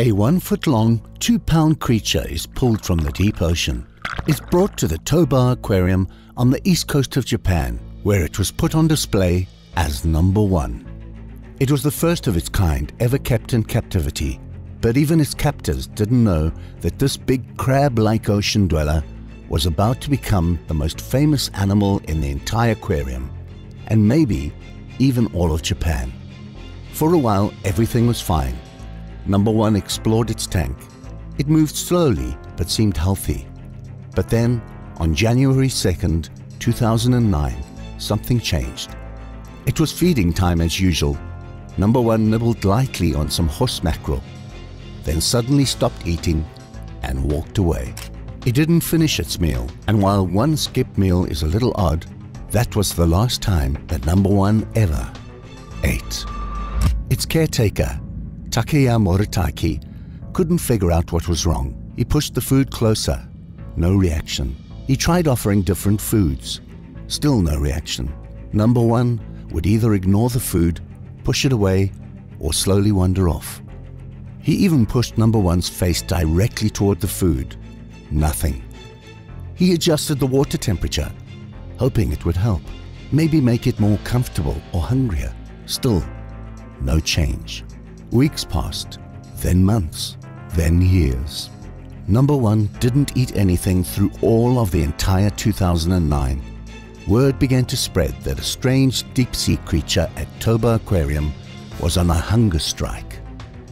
A one foot long, two pound creature is pulled from the deep ocean. It's brought to the Toba Aquarium on the east coast of Japan, where it was put on display as number one. It was the first of its kind ever kept in captivity, but even its captors didn't know that this big crab like ocean dweller was about to become the most famous animal in the entire aquarium, and maybe even all of Japan. For a while, everything was fine. Number one explored its tank. It moved slowly but seemed healthy. But then, on January 2nd, 2009, something changed. It was feeding time as usual. Number one nibbled lightly on some horse mackerel, then suddenly stopped eating and walked away. It didn't finish its meal, and while one skip meal is a little odd, that was the last time that number one ever ate. Its caretaker, Takeya Moritaki, couldn't figure out what was wrong. He pushed the food closer. No reaction. He tried offering different foods. Still no reaction. Number one would either ignore the food, push it away, or slowly wander off. He even pushed number one's face directly toward the food. Nothing. He adjusted the water temperature, hoping it would help. Maybe make it more comfortable or hungrier. Still, no change. Weeks passed, then months, then years. Number one didn't eat anything through all of the entire 2009. Word began to spread that a strange deep sea creature at Toba Aquarium was on a hunger strike.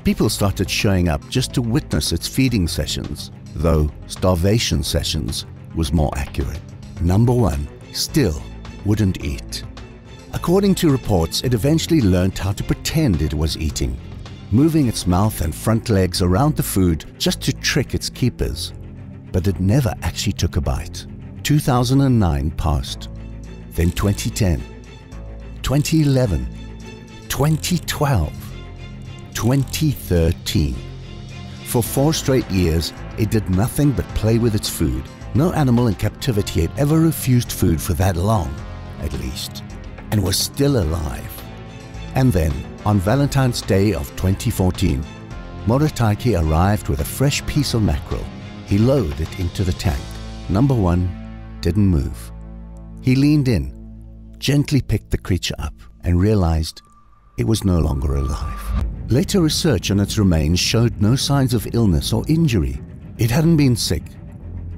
People started showing up just to witness its feeding sessions, though starvation sessions was more accurate. Number one still wouldn't eat. According to reports, it eventually learned how to pretend it was eating, moving its mouth and front legs around the food just to trick its keepers. But it never actually took a bite. 2009 passed, then 2010, 2011, 2012, 2013. For four straight years, it did nothing but play with its food. No animal in captivity had ever refused food for that long, at least, and was still alive. And then, on Valentine's Day of 2014, Moritaki arrived with a fresh piece of mackerel. He lowered it into the tank. Number one didn't move. He leaned in, gently picked the creature up, and realized it was no longer alive. Later research on its remains showed no signs of illness or injury. It hadn't been sick.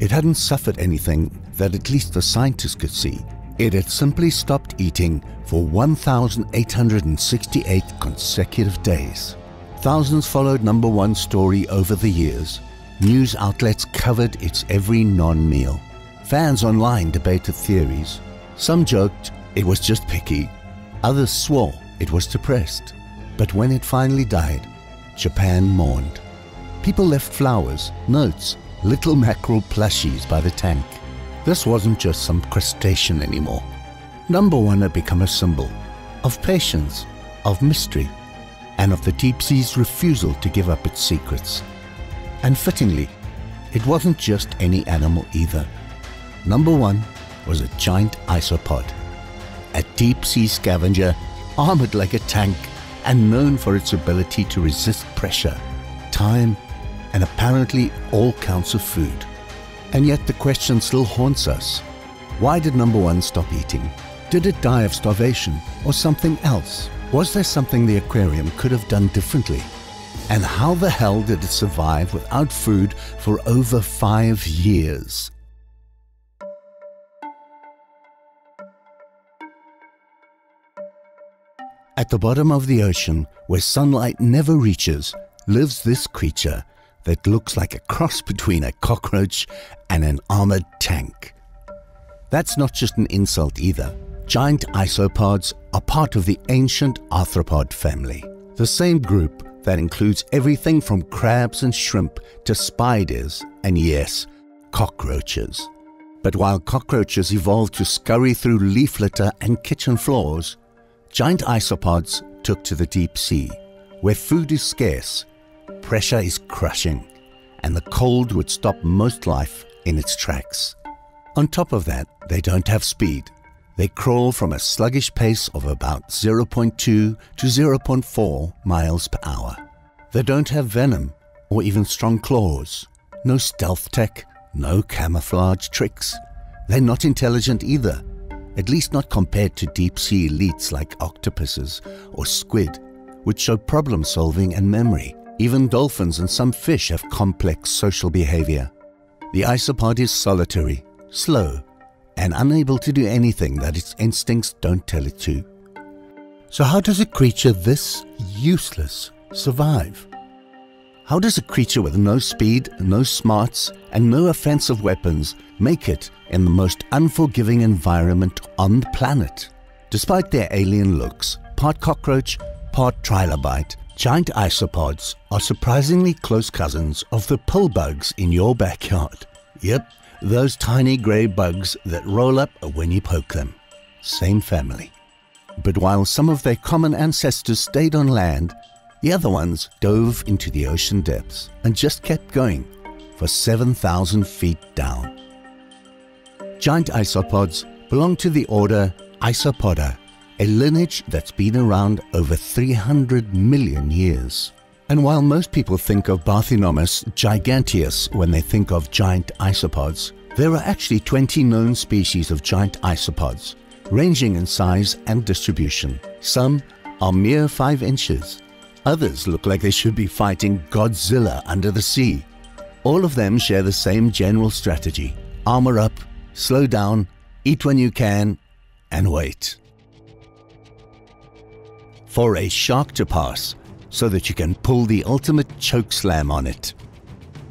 It hadn't suffered anything that at least the scientists could see. It had simply stopped eating for 1,868 consecutive days. Thousands followed number one story over the years. News outlets covered its every non meal. Fans online debated theories. Some joked it was just picky, others swore it was depressed. But when it finally died, Japan mourned. People left flowers, notes, little mackerel plushies by the tank. This wasn't just some crustacean anymore. Number one had become a symbol of patience, of mystery, and of the deep sea's refusal to give up its secrets. And fittingly, it wasn't just any animal either. Number one was a giant isopod, a deep sea scavenger armored like a tank and known for its ability to resist pressure, time, and apparently all counts of food. And yet the question still haunts us. Why did number one stop eating? Did it die of starvation or something else? Was there something the aquarium could have done differently? And how the hell did it survive without food for over five years? At the bottom of the ocean, where sunlight never reaches, lives this creature that looks like a cross between a cockroach and an armored tank. That's not just an insult either. Giant isopods are part of the ancient arthropod family, the same group that includes everything from crabs and shrimp to spiders and, yes, cockroaches. But while cockroaches evolved to scurry through leaf litter and kitchen floors, giant isopods took to the deep sea, where food is scarce, pressure is crushing, and the cold would stop most life in its tracks. On top of that, they don't have speed. They crawl from a sluggish pace of about 0.2 to 0.4 miles per hour. They don't have venom, or even strong claws. No stealth tech, no camouflage tricks. They're not intelligent either, at least not compared to deep sea elites like octopuses or squid, which show problem solving and memory. Even dolphins and some fish have complex social behavior. The isopod is solitary, slow, and unable to do anything that its instincts don't tell it to. So, how does a creature this useless survive? How does a creature with no speed, no smarts, and no offensive weapons make it in the most unforgiving environment on the planet? Despite their alien looks, part cockroach, part trilobite, giant isopods are surprisingly close cousins of the pill bugs in your backyard. Yep, those tiny grey bugs that roll up when you poke them. Same family. But while some of their common ancestors stayed on land, the other ones dove into the ocean depths and just kept going for 7,000 feet down. Giant isopods belong to the order Isopoda, a lineage that's been around over 300 million years. And while most people think of Bathynomus giganteus when they think of giant isopods, there are actually 20 known species of giant isopods, ranging in size and distribution. Some are mere 5 inches. Others look like they should be fighting Godzilla under the sea. All of them share the same general strategy armor up, slow down, eat when you can, and wait. For a shark to pass, so that you can pull the ultimate choke slam on it.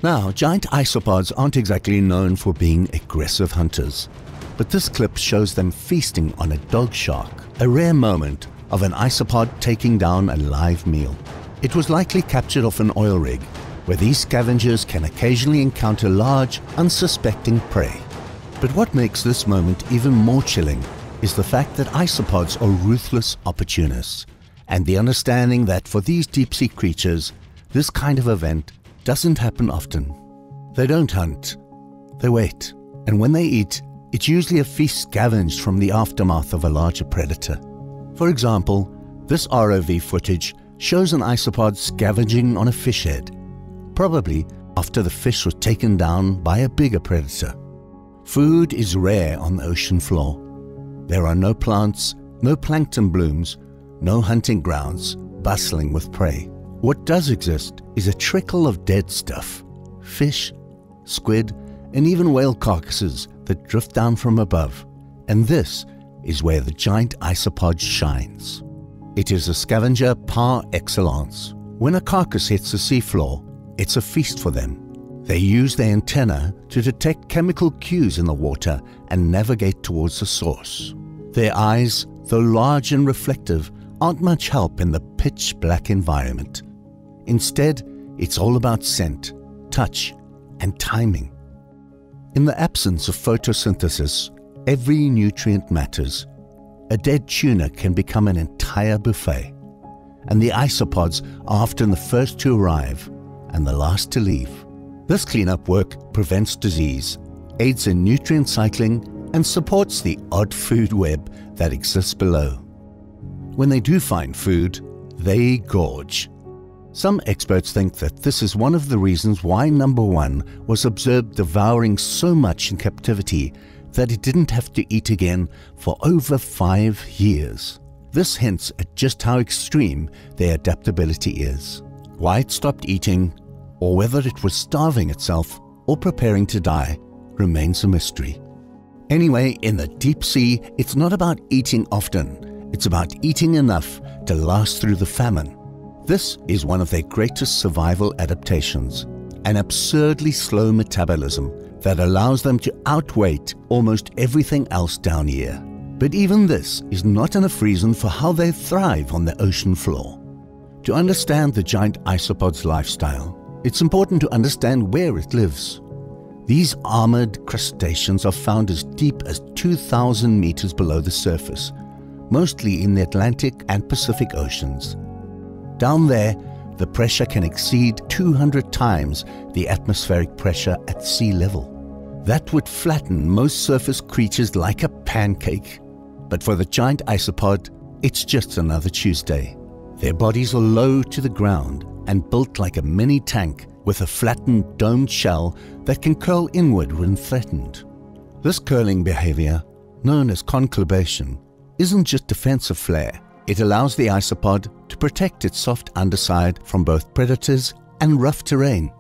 Now, giant isopods aren't exactly known for being aggressive hunters, but this clip shows them feasting on a dog shark, a rare moment of an isopod taking down a live meal. It was likely captured off an oil rig, where these scavengers can occasionally encounter large, unsuspecting prey. But what makes this moment even more chilling is the fact that isopods are ruthless opportunists and the understanding that for these deep sea creatures, this kind of event doesn't happen often. They don't hunt, they wait, and when they eat, it's usually a feast scavenged from the aftermath of a larger predator. For example, this ROV footage shows an isopod scavenging on a fish head, probably after the fish was taken down by a bigger predator. Food is rare on the ocean floor. There are no plants, no plankton blooms, no hunting grounds bustling with prey. What does exist is a trickle of dead stuff fish, squid, and even whale carcasses that drift down from above. And this is where the giant isopod shines. It is a scavenger par excellence. When a carcass hits the seafloor, it's a feast for them. They use their antenna to detect chemical cues in the water and navigate towards the source. Their eyes, though large and reflective, aren't much help in the pitch black environment. Instead, it's all about scent, touch, and timing. In the absence of photosynthesis, every nutrient matters. A dead tuna can become an entire buffet, and the isopods are often the first to arrive and the last to leave. This cleanup work prevents disease, aids in nutrient cycling, and supports the odd food web that exists below. When they do find food, they gorge. Some experts think that this is one of the reasons why number one was observed devouring so much in captivity that it didn't have to eat again for over five years. This hints at just how extreme their adaptability is. Why it stopped eating, or whether it was starving itself or preparing to die, remains a mystery. Anyway, in the deep sea, it's not about eating often, it's about eating enough to last through the famine. This is one of their greatest survival adaptations an absurdly slow metabolism that allows them to outweight almost everything else down here. But even this is not enough reason for how they thrive on the ocean floor. To understand the giant isopod's lifestyle, it's important to understand where it lives. These armored crustaceans are found as deep as 2,000 meters below the surface mostly in the Atlantic and Pacific Oceans. Down there, the pressure can exceed 200 times the atmospheric pressure at sea level. That would flatten most surface creatures like a pancake. But for the giant isopod, it's just another Tuesday. Their bodies are low to the ground and built like a mini tank with a flattened domed shell that can curl inward when threatened. This curling behavior, known as conglobation, isn't just defensive flair. It allows the isopod to protect its soft underside from both predators and rough terrain.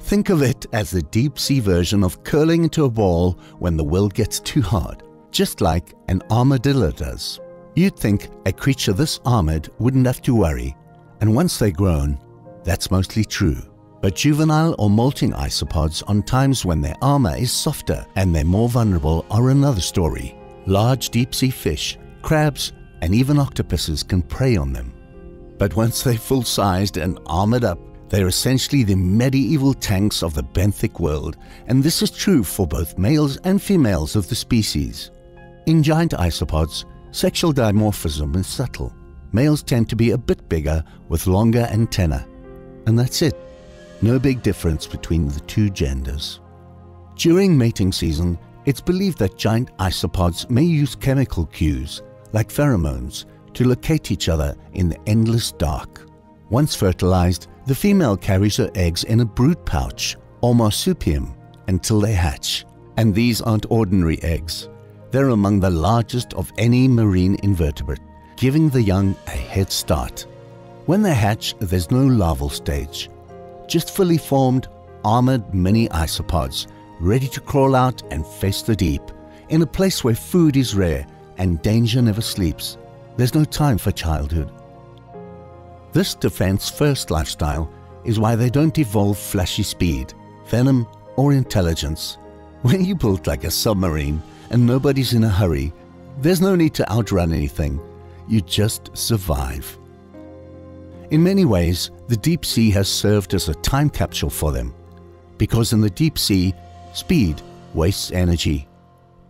Think of it as the deep sea version of curling into a ball when the will gets too hard, just like an armadillo does. You'd think a creature this armored wouldn't have to worry, and once they're grown, that's mostly true. But juvenile or molting isopods on times when their armor is softer and they're more vulnerable are another story. Large deep sea fish, crabs, and even octopuses can prey on them. But once they're full sized and armored up, they're essentially the medieval tanks of the benthic world, and this is true for both males and females of the species. In giant isopods, sexual dimorphism is subtle. Males tend to be a bit bigger with longer antennae, and that's it. No big difference between the two genders. During mating season, it's believed that giant isopods may use chemical cues, like pheromones, to locate each other in the endless dark. Once fertilized, the female carries her eggs in a brood pouch, or marsupium, until they hatch. And these aren't ordinary eggs. They're among the largest of any marine invertebrate, giving the young a head start. When they hatch, there's no larval stage just fully formed, armored mini isopods, ready to crawl out and face the deep, in a place where food is rare and danger never sleeps. There's no time for childhood. This defense first lifestyle is why they don't evolve flashy speed, venom, or intelligence. When you build like a submarine and nobody's in a hurry, there's no need to outrun anything. You just survive. In many ways, the deep sea has served as a time capsule for them, because in the deep sea, speed wastes energy.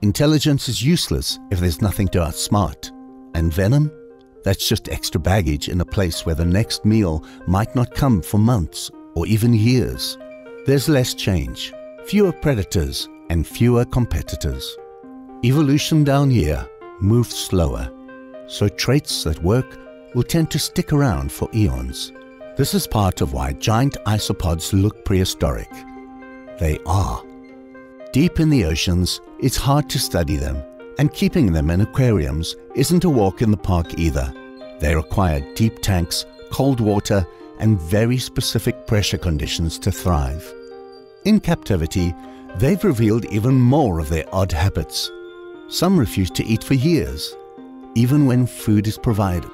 Intelligence is useless if there's nothing to outsmart. And venom? That's just extra baggage in a place where the next meal might not come for months or even years. There's less change, fewer predators, and fewer competitors. Evolution down here moves slower, so traits that work will tend to stick around for eons. This is part of why giant isopods look prehistoric. They are. Deep in the oceans, it's hard to study them, and keeping them in aquariums isn't a walk in the park either. They require deep tanks, cold water, and very specific pressure conditions to thrive. In captivity, they've revealed even more of their odd habits. Some refuse to eat for years, even when food is provided.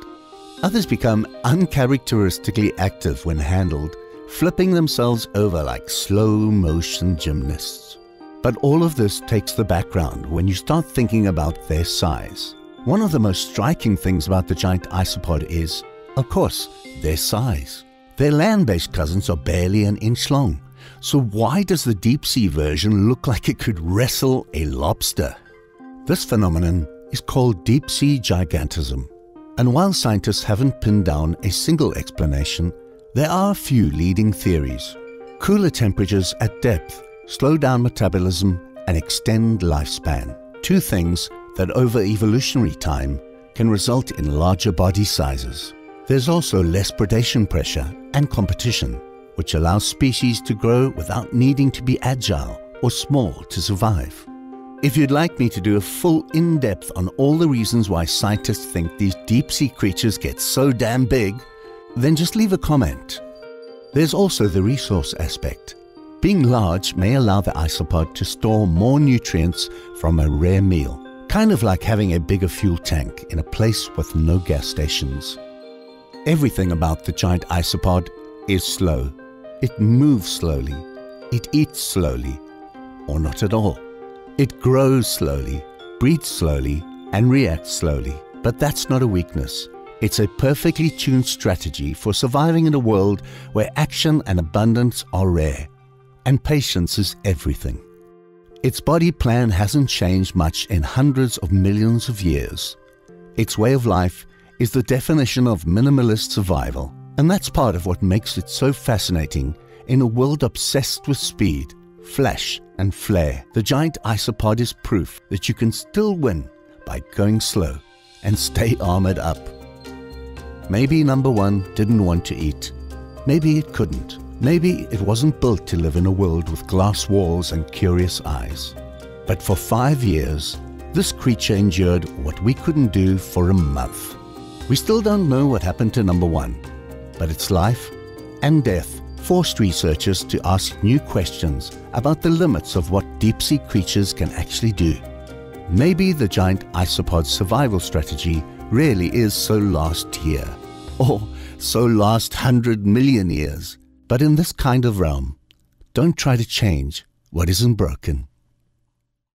Others become uncharacteristically active when handled, flipping themselves over like slow motion gymnasts. But all of this takes the background when you start thinking about their size. One of the most striking things about the giant isopod is, of course, their size. Their land based cousins are barely an inch long. So, why does the deep sea version look like it could wrestle a lobster? This phenomenon is called deep sea gigantism and while scientists haven't pinned down a single explanation, there are a few leading theories. Cooler temperatures at depth slow down metabolism and extend lifespan, two things that over evolutionary time can result in larger body sizes. There's also less predation pressure and competition, which allows species to grow without needing to be agile or small to survive. If you'd like me to do a full in depth on all the reasons why scientists think these deep sea creatures get so damn big, then just leave a comment. There's also the resource aspect. Being large may allow the isopod to store more nutrients from a rare meal, kind of like having a bigger fuel tank in a place with no gas stations. Everything about the giant isopod is slow. It moves slowly. It eats slowly, or not at all. It grows slowly, breeds slowly, and reacts slowly. But that's not a weakness. It's a perfectly tuned strategy for surviving in a world where action and abundance are rare, and patience is everything. Its body plan hasn't changed much in hundreds of millions of years. Its way of life is the definition of minimalist survival, and that's part of what makes it so fascinating in a world obsessed with speed flash, and flare, the giant isopod is proof that you can still win by going slow and stay armored up. Maybe number one didn't want to eat. Maybe it couldn't. Maybe it wasn't built to live in a world with glass walls and curious eyes. But for five years, this creature endured what we couldn't do for a month. We still don't know what happened to number one, but its life and death forced researchers to ask new questions about the limits of what deep sea creatures can actually do. Maybe the giant isopod survival strategy really is so last year, or so last hundred million years. But in this kind of realm, don't try to change what isn't broken.